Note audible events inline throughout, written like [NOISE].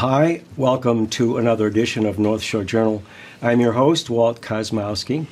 Hi, welcome to another edition of North Shore Journal. I'm your host, Walt Kosmowski,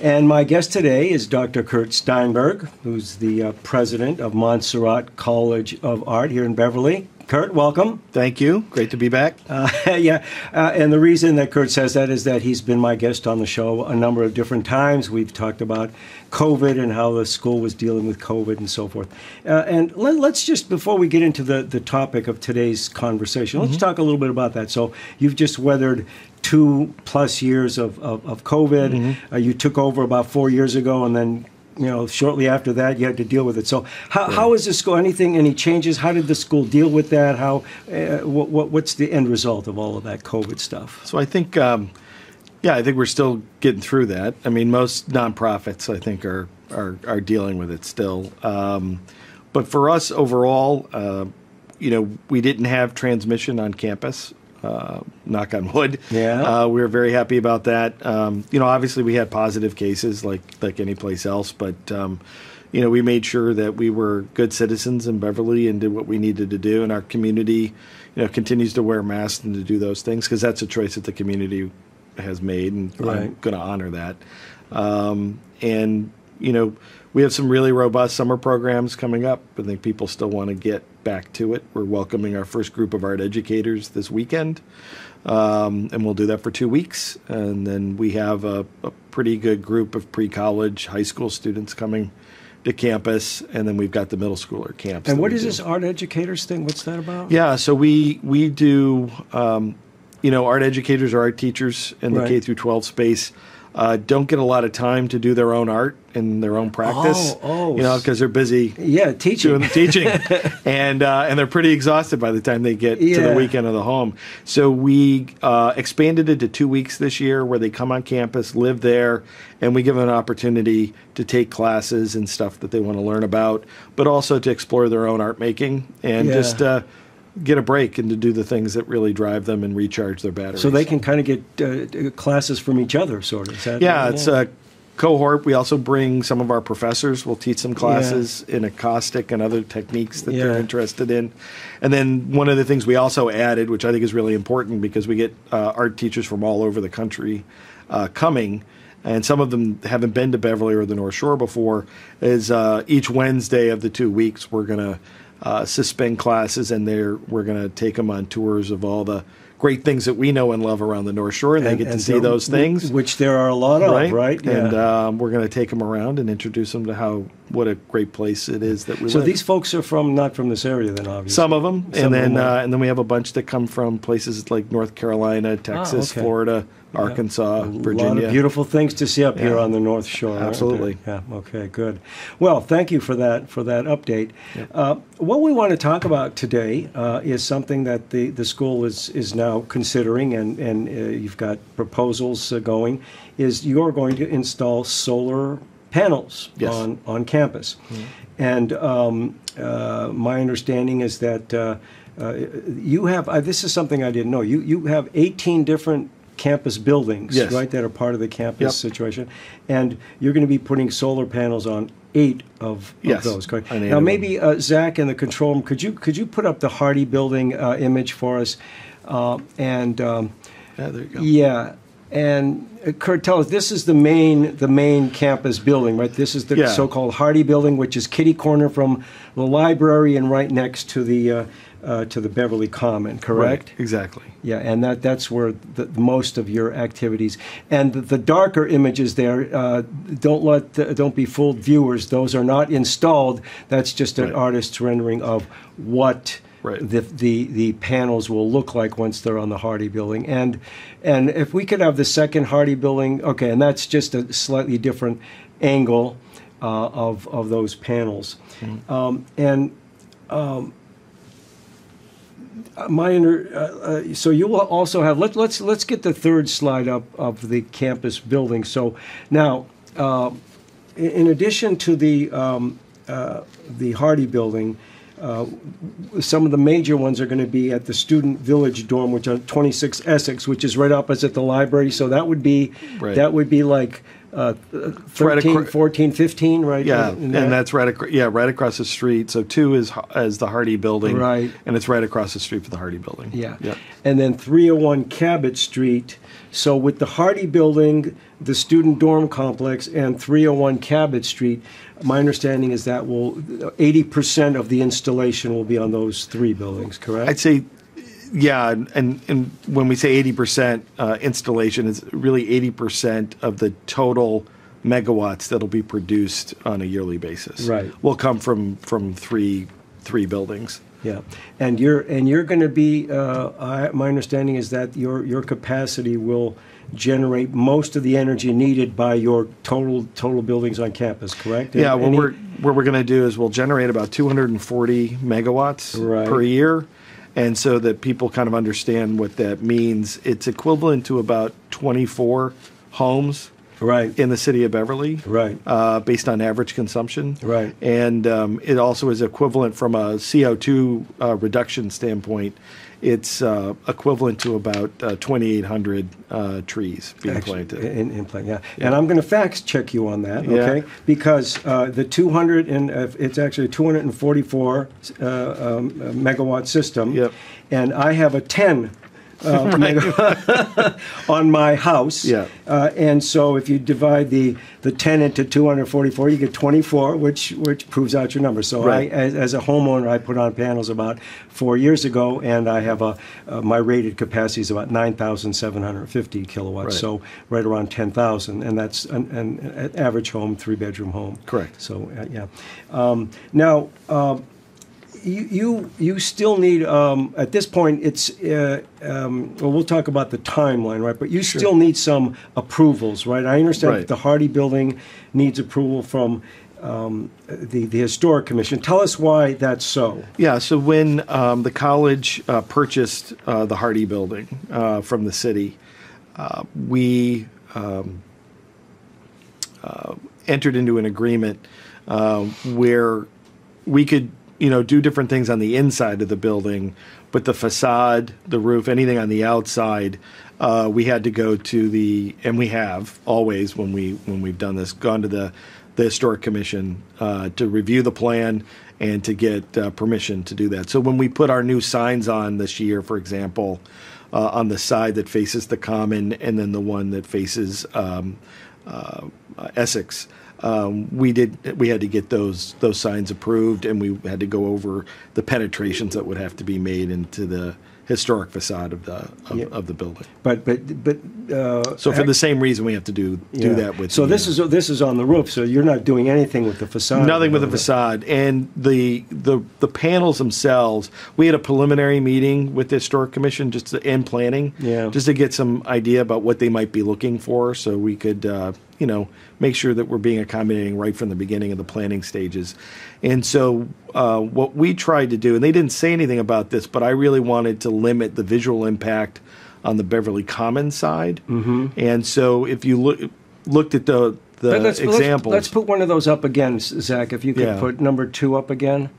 and my guest today is Dr. Kurt Steinberg, who's the uh, president of Montserrat College of Art here in Beverly. Kurt, welcome. Thank you. Great to be back. Uh, [LAUGHS] yeah, uh, and the reason that Kurt says that is that he's been my guest on the show a number of different times. We've talked about COVID and how the school was dealing with COVID and so forth. Uh, and let, us just, before we get into the, the topic of today's conversation, mm-hmm. let's talk a little bit about that. So you've just weathered two plus years of, of, of COVID. Mm-hmm. Uh, you took over about four years ago and then you know, shortly after that, you had to deal with it. So, how, right. how is the school? Anything? Any changes? How did the school deal with that? How? Uh, what, what, What's the end result of all of that COVID stuff? So, I think, um, yeah, I think we're still getting through that. I mean, most nonprofits, I think, are are, are dealing with it still. Um, but for us overall, uh, you know, we didn't have transmission on campus uh, knock on wood. Yeah, uh, we were very happy about that. Um, you know, obviously we had positive cases like like any place else, but um, you know we made sure that we were good citizens in Beverly and did what we needed to do, and our community, you know, continues to wear masks and to do those things because that's a choice that the community has made, and right. I'm going to honor that. Um, and you know, we have some really robust summer programs coming up. I think people still want to get back to it. We're welcoming our first group of art educators this weekend, um, and we'll do that for two weeks. And then we have a, a pretty good group of pre college, high school students coming to campus, and then we've got the middle schooler camps. And what is do. this art educators thing? What's that about? Yeah, so we we do, um, you know, art educators or art teachers in the right. K through 12 space uh, don't get a lot of time to do their own art and their own practice. Oh, oh. you know, because they're busy. Yeah, teaching, doing teaching, [LAUGHS] and uh, and they're pretty exhausted by the time they get yeah. to the weekend of the home. So we uh, expanded it to two weeks this year, where they come on campus, live there, and we give them an opportunity to take classes and stuff that they want to learn about, but also to explore their own art making and yeah. just uh, get a break and to do the things that really drive them and recharge their batteries. So they can kind of get uh, classes from each other, sort of. Yeah, it's a cohort. We also bring some of our professors. We'll teach some classes yeah. in encaustic and other techniques that yeah. they're interested in. And then one of the things we also added, which I think is really important because we get uh, art teachers from all over the country uh, coming and some of them haven't been to Beverly or the North Shore before, is uh, each Wednesday of the two weeks we're going to uh, suspend classes, and we're going to take them on tours of all the great things that we know and love around the North Shore, and, and they get to see those things, which there are a lot of, right? right? Yeah. And um, we're going to take them around and introduce them to how what a great place it is that we. So live. these folks are from not from this area, then obviously. Some of them, Some and then them uh, and then we have a bunch that come from places like North Carolina, Texas, oh, okay. Florida. Arkansas, Virginia. A lot of beautiful things to see up yeah. here on the North Shore. Absolutely. Yeah. Okay. Good. Well, thank you for that for that update. Yeah. Uh, what we want to talk about today uh, is something that the, the school is is now considering, and and uh, you've got proposals uh, going. Is you're going to install solar panels yes. on on campus, mm-hmm. and um, uh, my understanding is that. Uh, you have this is something I didn't know. You you have 18 different campus buildings, yes. right, that are part of the campus yep. situation. And you're going to be putting solar panels on eight of, yes, of those. Correct? Now, maybe uh, Zach in the control room, could you could you put up the Hardy Building uh, image for us? Uh, and um, yeah, there you go. Yeah, and uh, Kurt, tell us this is the main the main campus building, right? This is the yeah. so-called Hardy Building, which is kitty corner from the library and right next to the uh, uh, to the Beverly Common, correct? Right, exactly. Yeah, and that that's where the, most of your activities and the, the darker images there. Uh, don't let the, don't be fooled, viewers. Those are not installed. That's just an right. artist's rendering of what. Right. The, the the panels will look like once they're on the Hardy building. And and if we could have the second Hardy building, okay, and that's just a slightly different angle uh, of of those panels. Mm-hmm. Um, and um, my uh, uh, so you will also have let, let's let's get the third slide up of the campus building. So now, uh, in addition to the um, uh, the Hardy building, uh, some of the major ones are going to be at the Student Village dorm, which on 26 Essex, which is right opposite the library. So that would be Right. that would be like uh, right 13, acro- 14, 15, right? Yeah, In and that's right. Ac- yeah, right across the street. So two is as the Hardy Building, Right. And it's right across the street from the Hardy Building. Yeah. Yep. And then 301 Cabot Street. So with the Hardy Building, the student dorm complex, and 301 Cabot Street, my understanding is that will 80% of the installation will be on those three buildings, correct? I'd say, yeah, and and, when we say eighty percent uh, installation, it's really eighty percent of the total megawatts that'll be produced on a yearly basis. Right. will come from from three three buildings. Yeah, and you're and you're going to be. Uh, I, my understanding is that your your capacity will generate most of the energy needed by your total total buildings on campus. Correct? Yeah, what Any- we're what we're going to do is we'll generate about 240 megawatts Right. per year, and so that people kind of understand what that means, it's equivalent to about 24 homes right. in the city of Beverly, Right. Uh, based on average consumption, Right. And um, it also is equivalent from a CO2 uh, reduction standpoint. It's uh, equivalent to about uh, 2,800 uh, trees being Actually, planted. In, in plant, yeah. And I'm going to fax check you on that, Yeah. okay? Because uh, the 200 and uh, it's actually a 244 uh, um, megawatt system. Yep. And I have a 10 [LAUGHS] uh, [LAUGHS] on my house. Yeah. Uh, and so if you divide the, the 10 into 244, you get 24, which which proves out your number. So Right. I, as, as a homeowner, I put on panels about four years ago, and I have a uh, my rated capacity is about 9,750 kilowatts. Right. So right around 10,000, and that's an, an, an average home, three bedroom home. Correct. So uh, yeah. Um, now. Um, you, you you still need um, at this point it's uh, um, well we'll talk about the timeline right? But you still need some approvals right? I understand Right. that the Hardy building needs approval from um, the the historic commission. Tell us why that's so. Yeah, so when um, the college uh, purchased uh, the Hardy building uh, from the city, uh, we um, uh, entered into an agreement uh, where we could, you know, do different things on the inside of the building, but the facade, the roof, anything on the outside, uh, we had to go to the, and we have always when we when we've done this, gone to the the historic commission uh, to review the plan and to get uh, permission to do that. So when we put our new signs on this year, for example, uh, on the side that faces the common and then the one that faces um, uh, Essex, um, we did we had to get those those signs approved, and we had to go over the penetrations that would have to be made into the historic facade of the of, Yeah. of the building. but but but uh, So for the same reason, we have to do do yeah. that with. so the, this uh, is this is on the roof so you're not doing anything with the facade Nothing with the facade and the the the panels themselves. We had a preliminary meeting with the historic commission just to, and planning, Yeah. just to get some idea about what they might be looking for, so we could uh, you know make sure that we're being accommodating right from the beginning of the planning stages. And so uh, what we tried to do, and they didn't say anything about this, but I really wanted to limit the visual impact on the Beverly Commons side. Mm-hmm. And so if you look looked at the the Let- let's, let's- examples. Let's, put one of those up again, Zach. If you could Yeah. put number two up again.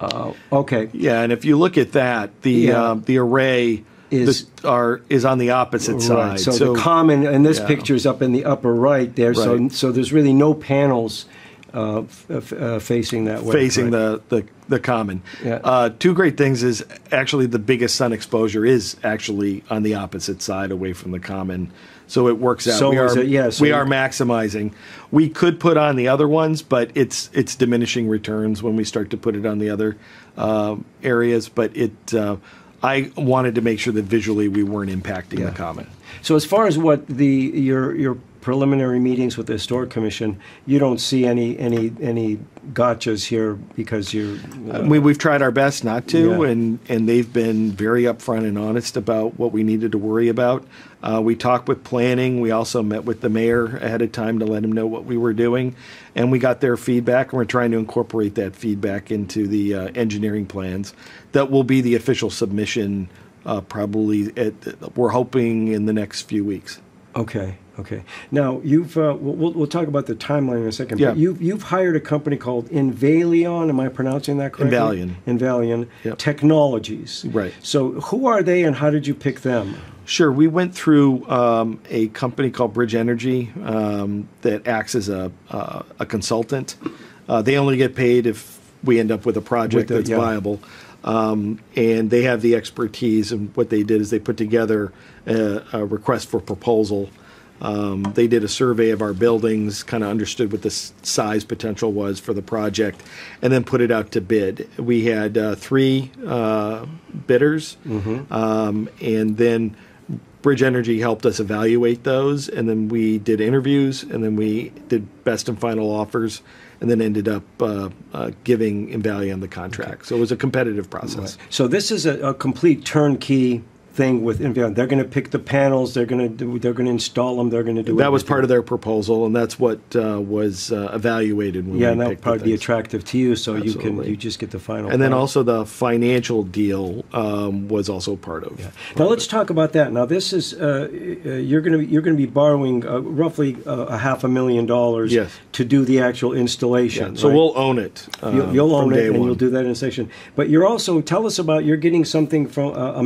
Uh, okay. Yeah, and if you look at that, the Yeah. um, the array Is- the, are is on the opposite side. Right. So, the common, and this yeah. picture is up in the upper right there. So Right. so there's really no panels uh, f- uh, facing that way. facing correct? the, the the common. Yeah. Uh, two great things is actually the biggest sun exposure is actually on the opposite side, away from the common. So it works out. So we are it- yeah, so we are maximizing. We could put on the other ones, but it's it's diminishing returns when we start to put it on the other uh, areas. But it. I wanted to make sure that visually we weren't impacting Yeah. the common. So as far as what the your your preliminary meetings with the historic commission, you don't see any any any gotchas here because you're. uh, we, we've tried our best not to, Yeah. and, and they've been very upfront and honest about what we needed to worry about. Uh, we talked with planning. We also met with the mayor ahead of time to let him know what we were doing, and we got their feedback. And we're trying to incorporate that feedback into the uh, engineering plans. That will be the official submission, uh, probably. At, we're hoping in the next few weeks. Okay. Okay. Now you've uh, we'll, we'll talk about the timeline in a second. Yeah. But you've you've hired a company called Invaleon. Am I pronouncing that correctly? Invaleon. Invaleon Yep. Technologies. Right. So who are they, and how did you pick them? Sure. We went through um, a company called Bridge Energy um, that acts as a, uh, a consultant. Uh, they only get paid if we end up with a project With the- that's yeah. viable. Um, and they have the expertise. And what they did is they put together a, a request for proposal. Um, they did a survey of our buildings, kind of understood what the size potential was for the project, and then put it out to bid. We had uh, three uh, bidders, um, and then Bridge Energy helped us evaluate those, and then we did interviews, and then we did best and final offers, and then ended up uh, uh, giving Invaleon the contract. So it was a competitive process. So this is a, a complete turnkey thing with Invaleon. They're going to pick the panels. They're going to do, they're going to install them. They're going to do That was part of their proposal, and that's what uh, was uh, evaluated when Yeah, we and that'll picked probably be attractive to you, so you can you just get the final. And then also the financial deal um, was also part of. Yeah. Now let's talk about that. Now this is uh, uh, you're going to you're going to be borrowing uh, roughly uh, a half a million dollars Yes. to do the actual installation. Yeah, so right? we'll own it. um, You'll, you'll own it, and one. you'll do that in a section. But you're also tell us about you're getting something from a, a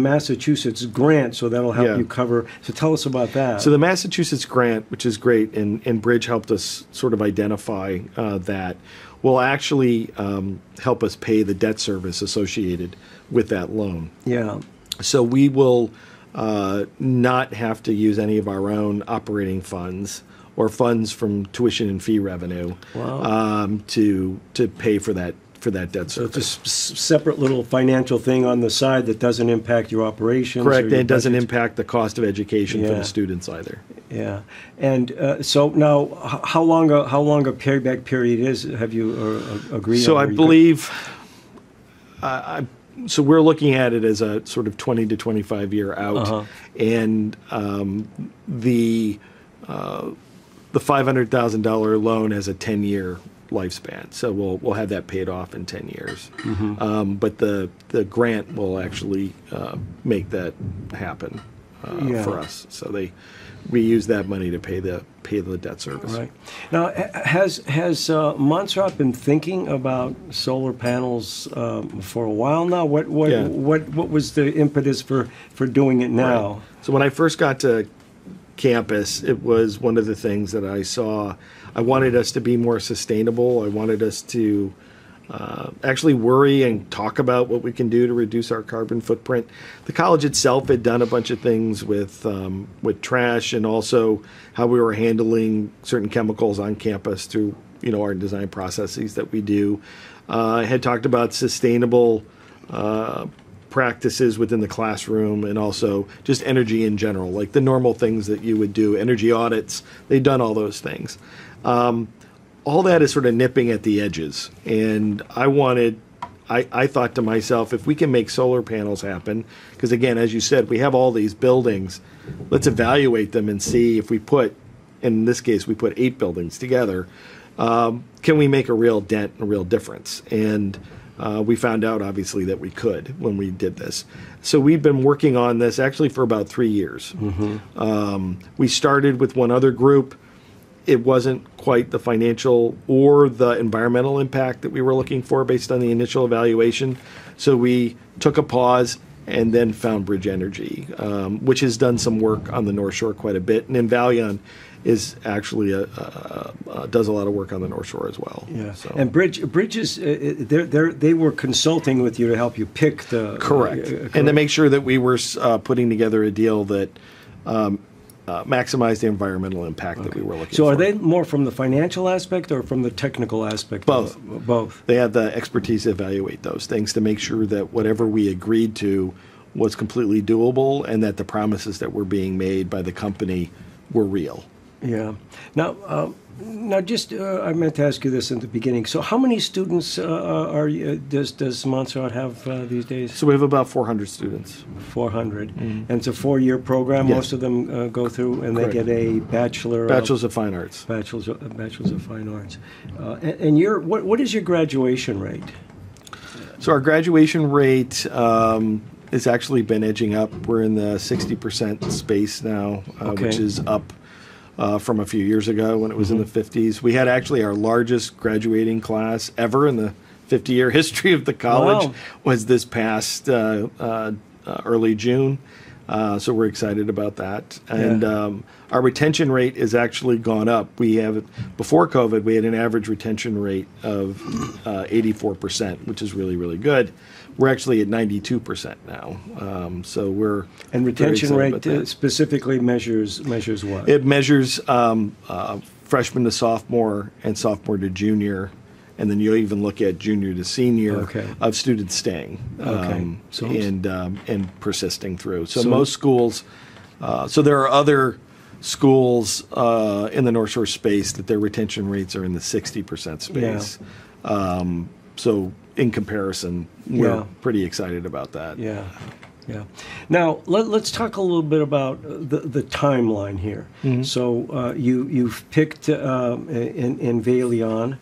Massachusetts grant, so that'll help Yeah. you cover. So tell us about that. So the Massachusetts grant, which is great, and, and Bridge helped us sort of identify uh, that, will actually um, help us pay the debt service associated with that loan. yeah, So we will uh, not have to use any of our own operating funds or funds from tuition and fee revenue Wow. um, to to pay for that for that debt so it's a service. s- s- separate little financial thing on the side that doesn't impact your operations. or Correct, and your it doesn't budgets. impact the cost of education for Yeah. the students either. Yeah, and uh, so now, h- how long a how long a payback period is? Have you uh, agreed? So on, I or you believe, uh, I, so we're looking at it as a sort of 20 to 25 year out, Uh-huh. and um, the uh, the $500,000 loan has a 10 year lifespan. So we'll we'll have that paid off in 10 years. Mm-hmm. Um, but the the grant will actually uh, make that happen uh, Yeah. for us. So they we use that money to pay the pay the debt service. Right. Now, has has uh, Montserrat been thinking about solar panels um, for a while now? What what Yeah. what what was the impetus for for doing it now? Right. So when I first got to campus, it was one of the things that I saw. I wanted us to be more sustainable. I wanted us to uh, actually worry and talk about what we can do to reduce our carbon footprint. The college itself had done a bunch of things with um, with trash and also how we were handling certain chemicals on campus through you know our design processes that we do. Uh, I had talked about sustainable uh, practices within the classroom and also just energy in general, like the normal things that you would do, energy audits. They've done all those things. Um, all that is sort of nipping at the edges. And I wanted, I, I thought to myself, if we can make solar panels happen, because again, as you said, we have all these buildings, let's evaluate them and see if we put, in this case, we put eight buildings together, um, can we make a real dent a real difference? And uh, we found out, obviously, that we could when we did this. So we've been working on this actually for about three years. Um, we started with one other group. It wasn't quite the financial or the environmental impact that we were looking for based on the initial evaluation. So we took a pause and then found Bridge Energy, um, which has done some work on the North Shore quite a bit. And Invaleon is actually a, a, a, does a lot of work on the North Shore as well. Yeah. So. And Bridge Bridges, uh, they're, they're, they were consulting with you to help you pick the Correct. uh, and to make sure that we were uh, putting together a deal that um, uh, maximized the environmental impact that we were looking for. So for. are they more from the financial aspect or from the technical aspect? Both. Of- both. They had the expertise to evaluate those things to make sure that whatever we agreed to was completely doable and that the promises that were being made by the company were real. Yeah. Now, um, now, just uh, I meant to ask you this in the beginning. So, how many students uh, are uh, does does Montserrat have uh, these days? So we have about 400 students. Four and it's a four-year program. Mm-hmm. Yes. Most of them uh, go through, and Correct. they get a bachelor. of- Bachelors of Fine Arts. bachelor's, of- bachelor's of fine arts. Uh, and, and your what what is your graduation rate? So our graduation rate um, has actually been edging up. We're in the 60% space now, uh, which is up uh, from a few years ago when it was in the 50s. We had actually our largest graduating class ever in the 50 year [LAUGHS] history of the college Wow. was this past uh, uh, uh, early June. Uh, so we're excited about that. And Yeah. um, our retention rate has actually gone up. We have before COVID, we had an average retention rate of uh, 84%, which is really really good. We're actually at 92% now. Um, so we're And retention rate uh, specifically measures measures what? It measures um, uh, freshman to sophomore and sophomore to junior, and then you'll even look at junior to senior Okay. of students staying Okay. um, So- and um, and persisting through. So, So- most schools, uh, so there are other schools uh, in the North Shore space that their retention rates are in the sixty percent space. Um, so in comparison, we're Yeah. pretty excited about that. Yeah, yeah. Now let, let's talk a little bit about uh, the the timeline here. Mm-hmm. So uh, you you've picked um, in in Valion,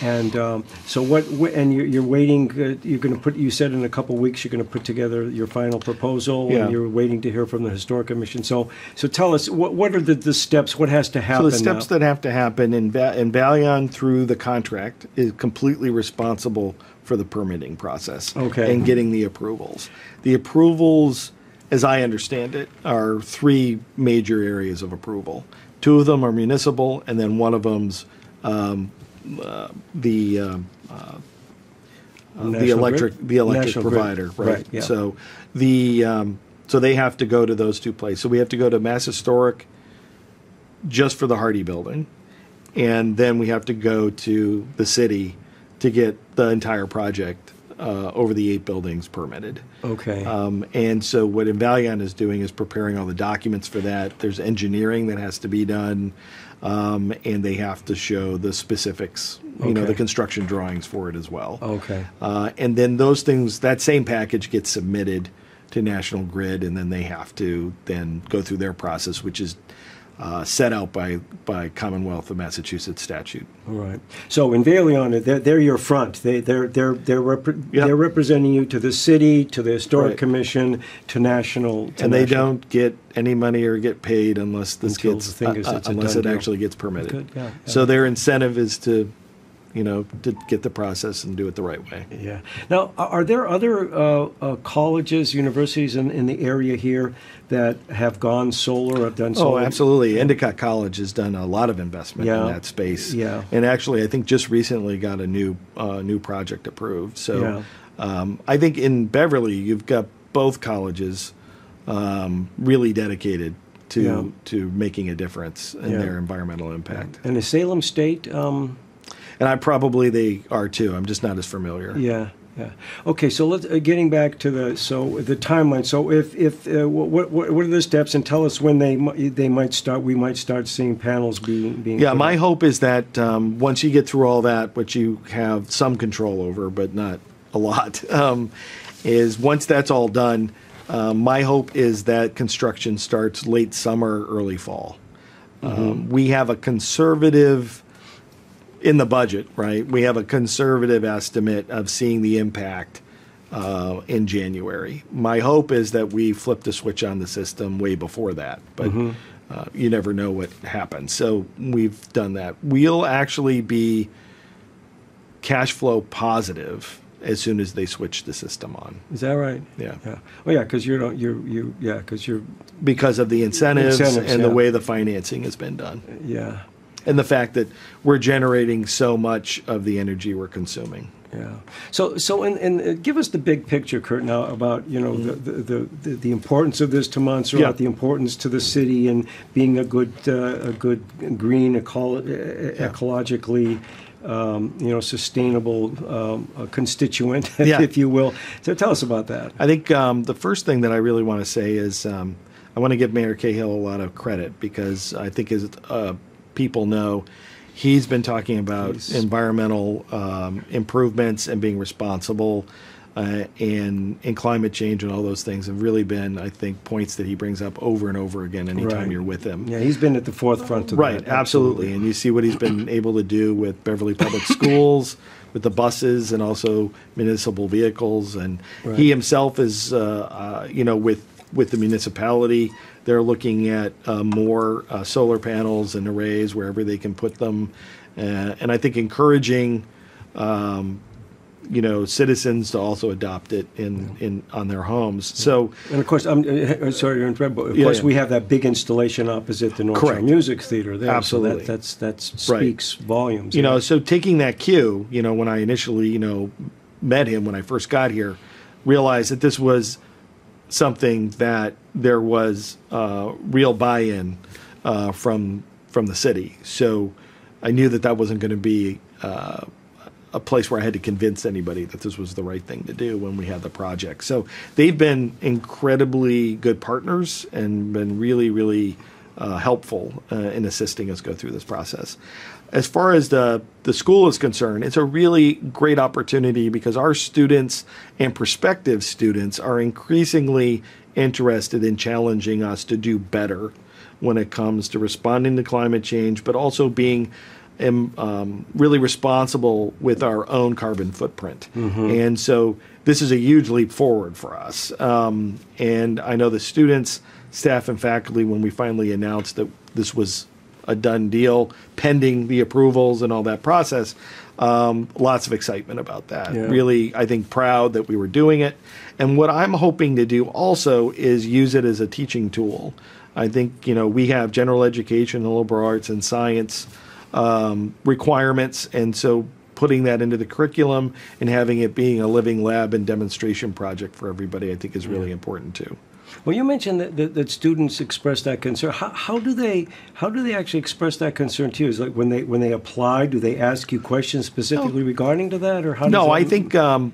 and um, so what? And you're, you're waiting. Uh, you're going to put. You said in a couple weeks you're going to put together your final proposal, Yeah. and you're waiting to hear from the historic commission. So so tell us what what are the, the steps? What has to happen? So the steps now? that have to happen in Va- and Valion through the contract is completely responsible for the permitting process. Okay. And getting the approvals. The approvals, as I understand it, are three major areas of approval. Two of them are municipal, and then one of them's um, uh, the um, uh, the electric Grid? the electric National Grid. provider, right? Right, yeah. So the um, so they have to go to those two places. So we have to go to Mass Historic just for the Hardy Building, and then we have to go to the city to get the entire project uh, over the eight buildings permitted. Okay. Um, and so what Invaleon is doing is preparing all the documents for that. There's engineering that has to be done, um, and they have to show the specifics, you know, the construction drawings for it as well. okay. Uh, and then those things, that same package gets submitted to National Grid, and then they have to then go through their process, which is uh, set out by by Commonwealth of Massachusetts statute. All right. So in Valion, they're, they're your front. They, they're they're they're, repre- Yeah. they're representing you to the city, to the historic Right. commission, to national. To and they don't get any money or get paid unless this Until gets the thing is- uh, it's a unless it deal. actually gets permitted. Yeah, yeah. So their incentive is to, you know, to get the process and do it the right way. Yeah. Now, are there other uh, uh, colleges, universities in, in the area here that have gone solar, have done Oh, solar? absolutely. Endicott College has done a lot of investment Yeah. in that space. Yeah. And actually, I think just recently got a new uh, new project approved. So Yeah. um, I think in Beverly, you've got both colleges um, really dedicated to Yeah. to making a difference in Yeah. their environmental impact. And is Salem State? Um, And I probably they are too. I'm just not as familiar. Yeah, yeah. Okay, so let's uh, getting back to the so the timeline. So if if uh, what, what what are the steps and tell us when they they might start? We might start seeing panels being being. Yeah, put my hope is that um, once you get through all that, which you have some control over, but not a lot, [LAUGHS] um, is once that's all done, um, my hope is that construction starts late summer, early fall. Um, we have a conservative in the budget, right? We have a conservative estimate of seeing the impact uh, in January. My hope is that we flip the switch on the system way before that, but uh, you never know what happens. So we've done that. We'll actually be cash flow positive as soon as they switch the system on Is that right? Yeah. Yeah. Oh yeah, because you're you're you yeah because you're because of the incentives, Incentives, and yeah. the way the financing has been done. yeah And the fact that we're generating so much of the energy we're consuming. yeah. So so and, and uh, give us the big picture, Kurt, now about you know the, the, the the importance of this to Montserrat, Yeah. the importance to the city, and being a good uh, a good green eco- uh, ecologically. Um, you know, sustainable um, constituent, [LAUGHS] Yeah. if you will. So tell us about that. I think um, the first thing that I really want to say is um, I want to give Mayor Cahill a lot of credit because I think as uh, people know, he's been talking about He's- environmental um, improvements and being responsible. Uh, and and climate change and all those things have really been, I think, points that he brings up over and over again anytime Right. you're with him. Yeah, he's been at the forefront of that. Right, that. absolutely. And you see what he's been [CLEARS THROAT] able to do with Beverly Public Schools, with the buses, and also municipal vehicles. And Right. he himself is, uh, uh, you know, with with the municipality. They're looking at uh, more uh, solar panels and arrays wherever they can put them, uh, and I think encouraging, um, you know, citizens to also adopt it in, in on their homes. So And of course, I'm uh, sorry to interrupt, but of Yeah, course yeah. we have that big installation opposite the North Shore Music Theater there. Absolutely. So that, that's that Right. speaks volumes. you know, so taking that cue, you know, when I initially, you know, met him when I first got here, realized that this was something that there was uh, real buy-in uh, from from the city. So I knew that that wasn't going to be uh, a place where I had to convince anybody that this was the right thing to do when we had the project. So they've been incredibly good partners and been really, really uh, helpful uh, in assisting us go through this process. As far as the the school is concerned, it's a really great opportunity because our students and prospective students are increasingly interested in challenging us to do better when it comes to responding to climate change, but also being um, really responsible with our own carbon footprint. And so this is a huge leap forward for us. Um, and I know the students, staff, and faculty, when we finally announced that this was a done deal, pending the approvals and all that process, um, lots of excitement about that. Yeah. Really, I think, proud that we were doing it. And what I'm hoping to do also is use it as a teaching tool. I think, you know, we have general education, and liberal arts, and science um, requirements, and so putting that into the curriculum and having it being a living lab and demonstration project for everybody, I think, is really important too. Well, you mentioned that, that, that students express that concern. How, how do they how do they actually express that concern to you? Is like when they when they apply, do they ask you questions specifically regarding to that, or how? No, that- I think um,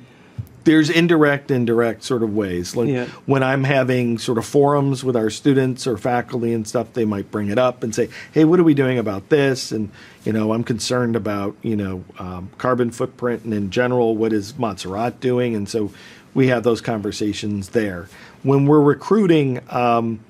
there's indirect and direct sort of ways. Like Yeah. when I'm having sort of forums with our students or faculty and stuff, they might bring it up and say, "Hey, what are we doing about this?" And you know, I'm concerned about you know um, carbon footprint and in general, what is Montserrat doing? And so we have those conversations there. When we're recruiting, um,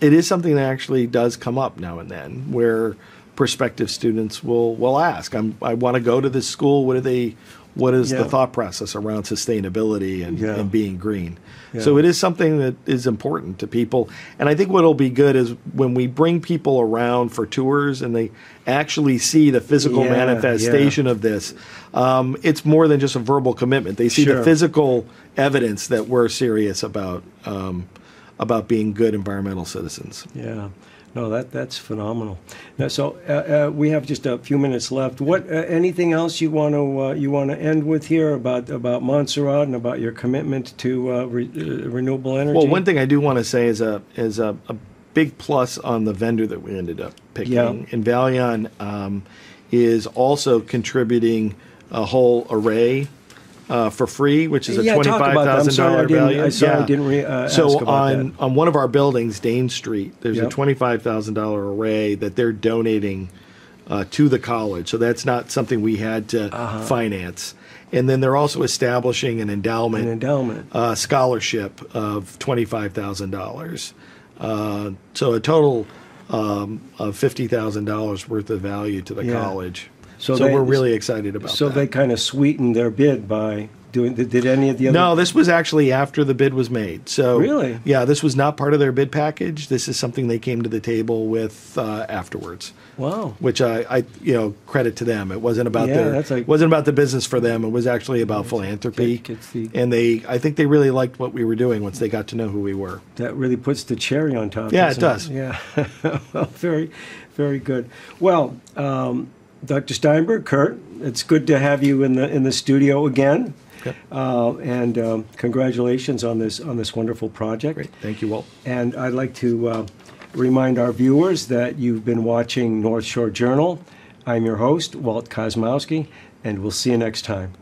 it is something that actually does come up now and then, where prospective students will will ask, "I want to go to this school. What do they?" What is Yeah. the thought process around sustainability and, Yeah. and being green? Yeah. So it is something that is important to people. And I think what'll be good is when we bring people around for tours and they actually see the physical manifestation of this. Um, it's more than just a verbal commitment. They see Sure. the physical evidence that we're serious about um, about being good environmental citizens. Yeah, no, that that's phenomenal. Now, so uh, uh, we have just a few minutes left. What uh, anything else you want to uh, you want to end with here about about Montserrat and about your commitment to uh, re, uh, renewable energy? Well, one thing I do want to say is a is a, a big plus on the vendor that we ended up picking. Yeah. And Valion um, is also contributing a whole array uh, for free, which is a Yeah, twenty talk five about that. I'm sorry I didn't- value. I sorry I didn't re- uh, so ask about on that. on one of our buildings, Dane Street, there's Yep. a twenty five thousand dollar array that they're donating uh, to the college. So that's not something we had to Uh-huh. finance. And then they're also establishing an endowment an endowment. uh, scholarship of twenty-five thousand dollars. Uh, so a total um, of fifty thousand dollars worth of value to the Yeah. college. So So, they- we're really excited about So that. they kind of sweetened their bid by doing. Did, any of the other? no, this was actually after the bid was made. So Really? yeah, this was not part of their bid package. This is something they came to the table with uh, afterwards. Wow. Which I, I, you know, credit to them. It wasn't about Yeah, their, that's like- wasn't about the business for them. It was actually about philanthropy. Get- the- and they, I think they really liked what we were doing once they got to know who we were. That really puts the cherry on top. Yeah, it does. Yeah. [LAUGHS] well, very, very good. Well, um, Dr. Steinberg, Kurt, it's good to have you in the in the studio again. Yep. Uh, and um, congratulations on this on this wonderful project. Great. Thank you, Walt. And I'd like to uh, remind our viewers that you've been watching North Shore Journal. I'm your host, Walt Kosmowski, and we'll see you next time.